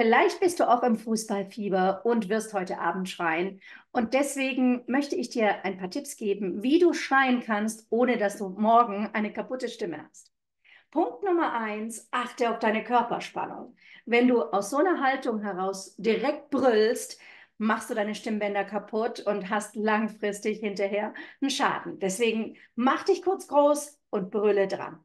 Vielleicht bist du auch im Fußballfieber und wirst heute Abend schreien. Und deswegen möchte ich dir ein paar Tipps geben, wie du schreien kannst, ohne dass du morgen eine kaputte Stimme hast. Punkt Nummer eins, achte auf deine Körperspannung. Wenn du aus so einer Haltung heraus direkt brüllst, machst du deine Stimmbänder kaputt und hast langfristig hinterher einen Schaden. Deswegen mach dich kurz groß und brülle dran.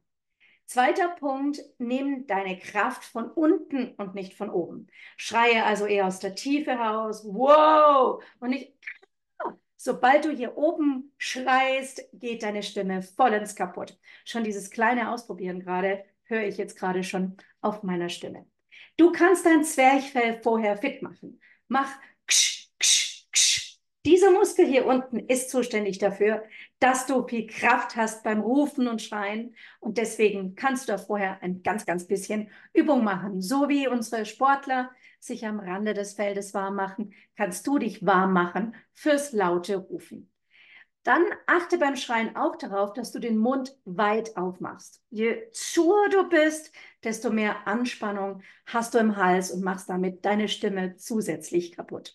Zweiter Punkt, nimm deine Kraft von unten und nicht von oben. Schreie also eher aus der Tiefe heraus, wow, und nicht, sobald du hier oben schreist, geht deine Stimme vollends kaputt. Schon dieses kleine Ausprobieren gerade, höre ich jetzt gerade schon auf meiner Stimme. Du kannst dein Zwerchfell vorher fit machen. Mach ksch, Muskel hier unten ist zuständig dafür, dass du viel Kraft hast beim Rufen und Schreien. Und deswegen kannst du da vorher ein ganz, ganz bisschen Übung machen. So wie unsere Sportler sich am Rande des Feldes warm machen, kannst du dich warm machen fürs laute Rufen. Dann achte beim Schreien auch darauf, dass du den Mund weit aufmachst. Je zuer du bist, desto mehr Anspannung hast du im Hals und machst damit deine Stimme zusätzlich kaputt.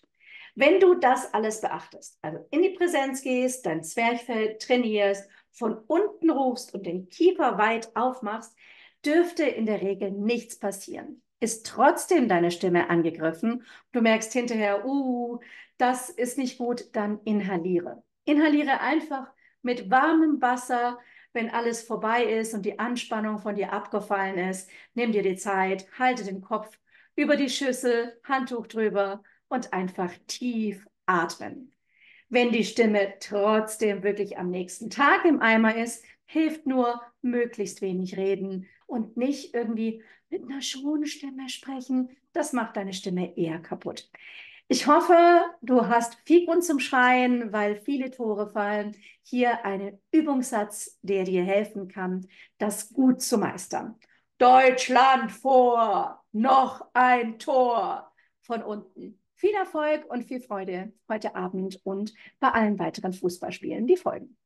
Wenn du das alles beachtest, also in die Präsenz gehst, dein Zwerchfell trainierst, von unten rufst und den Kiefer weit aufmachst, dürfte in der Regel nichts passieren. Ist trotzdem deine Stimme angegriffen, du merkst hinterher, uh, das ist nicht gut, dann inhaliere. Inhaliere einfach mit warmem Wasser, wenn alles vorbei ist und die Anspannung von dir abgefallen ist. Nimm dir die Zeit, halte den Kopf über die Schüssel, Handtuch drüber und einfach tief atmen. Wenn die Stimme trotzdem wirklich am nächsten Tag im Eimer ist, hilft nur möglichst wenig reden und nicht irgendwie mit einer schonen Stimme sprechen. Das macht deine Stimme eher kaputt. Ich hoffe, du hast viel Grund zum Schreien, weil viele Tore fallen. Hier ein Übungssatz, der dir helfen kann, das gut zu meistern. Deutschland vor, noch ein Tor von unten. Viel Erfolg und viel Freude heute Abend und bei allen weiteren Fußballspielen, die folgen.